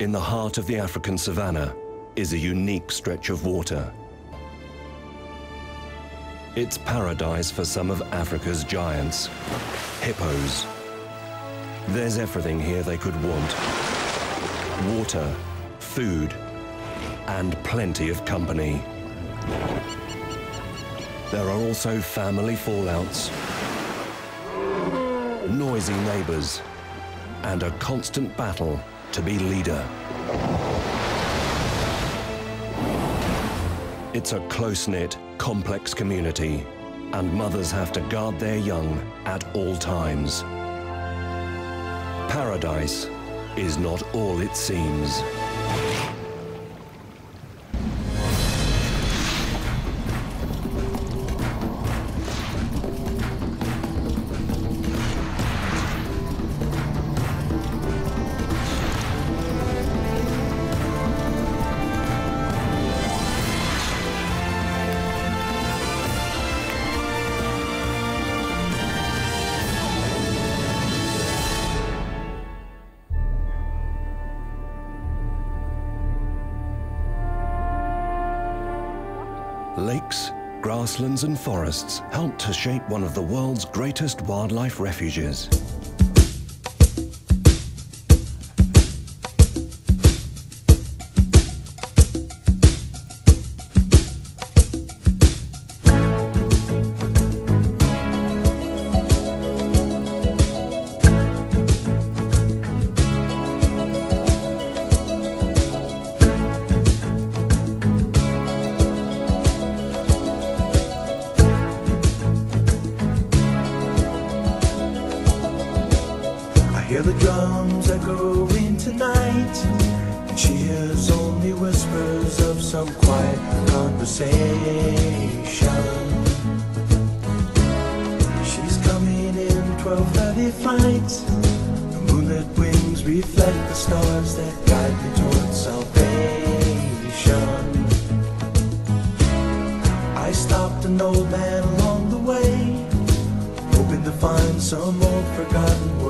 In the heart of the African savanna is a unique stretch of water. It's paradise for some of Africa's giants, hippos. There's everything here they could want. Water, food, and plenty of company. There are also family fallouts, noisy neighbors, and a constant battle to be leader. It's a close-knit, complex community, and mothers have to guard their young at all times. Paradise is not all it seems. Lakes, grasslands and forests help to shape one of the world's greatest wildlife refuges. Drums echoing tonight, she hears only whispers of some quiet conversation. She's coming in 12:30 flight. The moonlit wings reflect the stars that guide me towards salvation. I stopped an old man along the way hoping to find some old forgotten words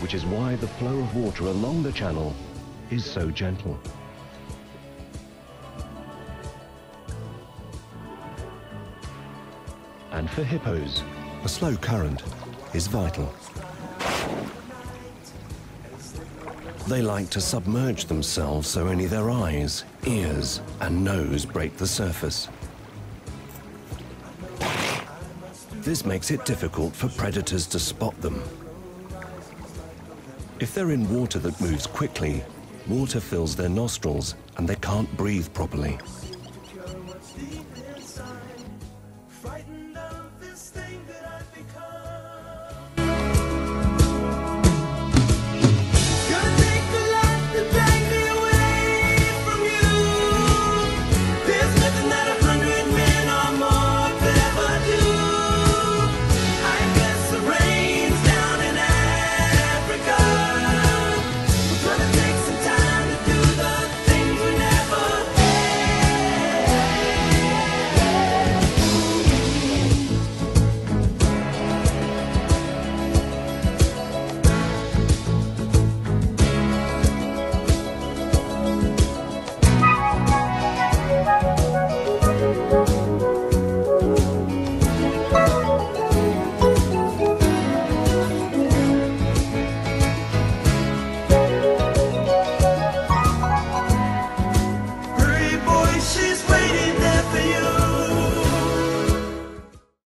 which is why the flow of water along the channel is so gentle. And for hippos, a slow current is vital. They like to submerge themselves so only their eyes, ears, and nose break the surface. This makes it difficult for predators to spot them. If they're in water that moves quickly, water fills their nostrils and they can't breathe properly.